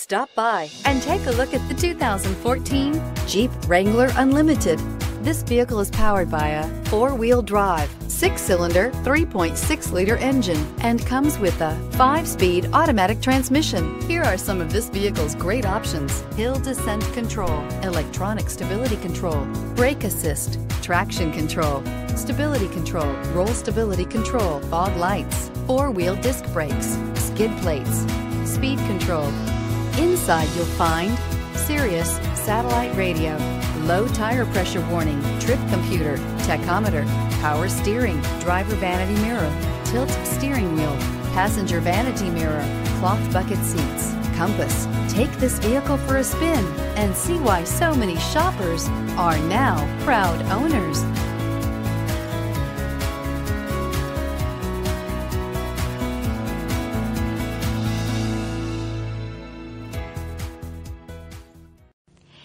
Stop by and take a look at the 2014 Jeep Wrangler Unlimited. This vehicle is powered by a four wheel drive, six cylinder, 3.6 liter engine, and comes with a five speed automatic transmission. Here are some of this vehicle's great options hill descent control, electronic stability control, brake assist, traction control, stability control, roll stability control, fog lights, four wheel disc brakes, skid plates, speed control. Inside you'll find Sirius satellite radio, low tire pressure warning, trip computer, tachometer, power steering, driver vanity mirror, tilt steering wheel, passenger vanity mirror, cloth bucket seats, compass. Take this vehicle for a spin and see why so many shoppers are now proud owners.